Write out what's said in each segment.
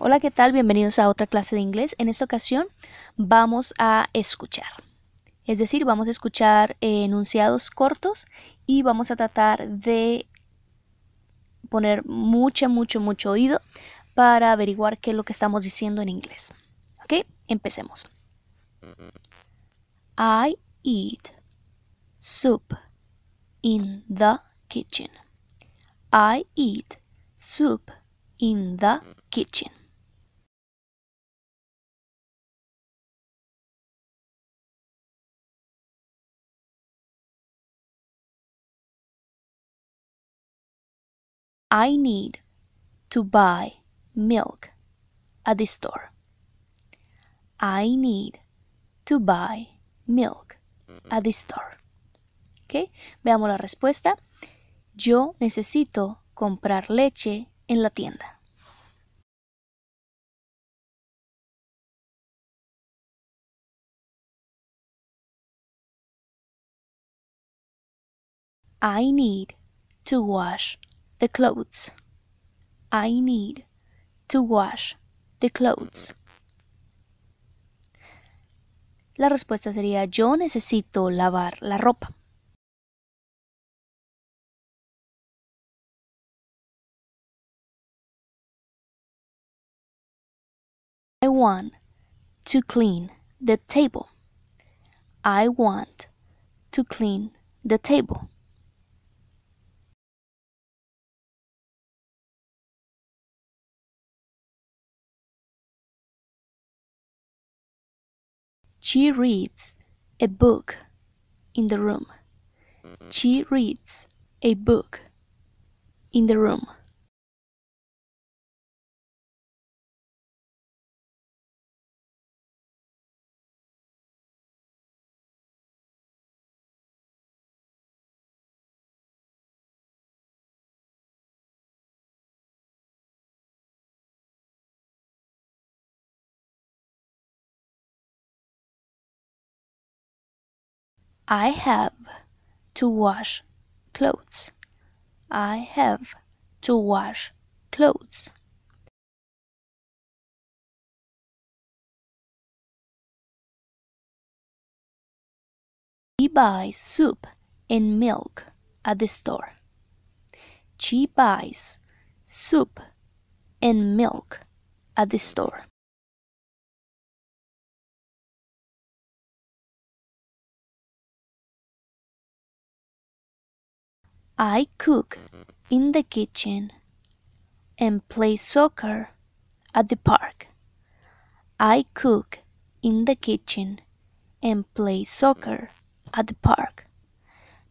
Hola, ¿qué tal? Bienvenidos a otra clase de inglés. En esta ocasión vamos a escuchar. Es decir, vamos a escuchar enunciados cortos y vamos a tratar de poner mucho, mucho, mucho oído para averiguar qué es lo que estamos diciendo en inglés. ¿Ok? Empecemos. I eat soup in the kitchen. I eat soup in the kitchen. I need to buy milk at the store. I need to buy milk at the store. ¿Ok? Veamos la respuesta. Yo necesito comprar leche en la tienda. I need to wash the clothes. I need to wash the clothes. La respuesta sería yo necesito lavar la ropa. I want to clean the table. I want to clean the table. She reads a book in the room. She reads a book in the room. I have to wash clothes. I have to wash clothes. She buys soup and milk at the store. She buys soup and milk at the store. I cook in the kitchen and play soccer at the park. I cook in the kitchen and play soccer at the park.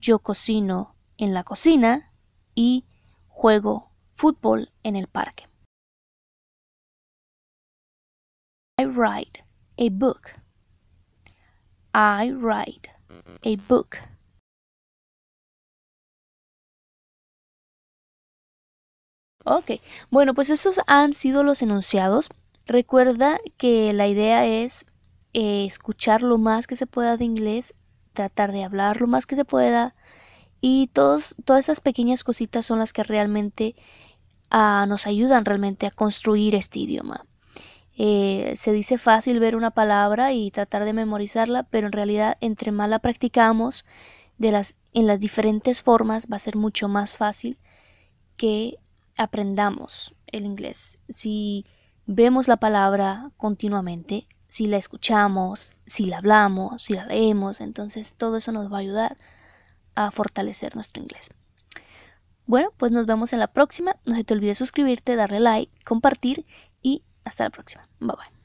Yo cocino en la cocina y juego fútbol en el parque. I write a book. I write a book. Ok, bueno, pues esos han sido los enunciados. Recuerda que la idea es eh, escuchar lo más que se pueda de inglés, tratar de hablar lo más que se pueda y todos, todas esas pequeñas cositas son las que realmente ah, nos ayudan realmente a construir este idioma. Eh, se dice fácil ver una palabra y tratar de memorizarla, pero en realidad entre más la practicamos de las, en las diferentes formas va a ser mucho más fácil que aprendamos el inglés, si vemos la palabra continuamente, si la escuchamos, si la hablamos, si la leemos, entonces todo eso nos va a ayudar a fortalecer nuestro inglés. Bueno, pues nos vemos en la próxima. No se te olvide suscribirte, darle like, compartir y hasta la próxima. Bye bye.